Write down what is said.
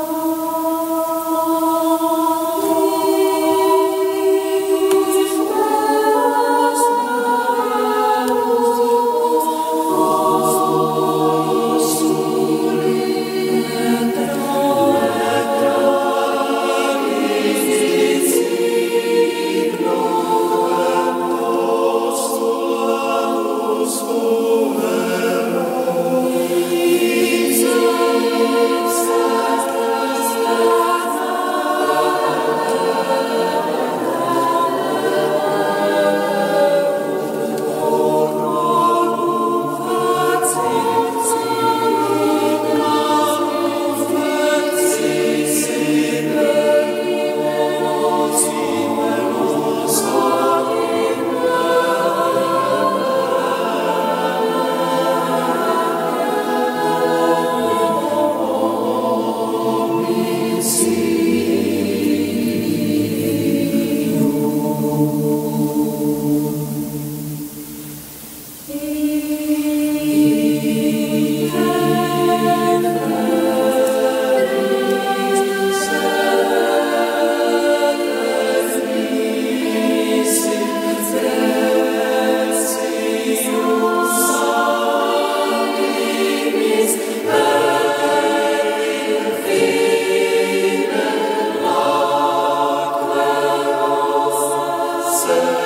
Oh. Master.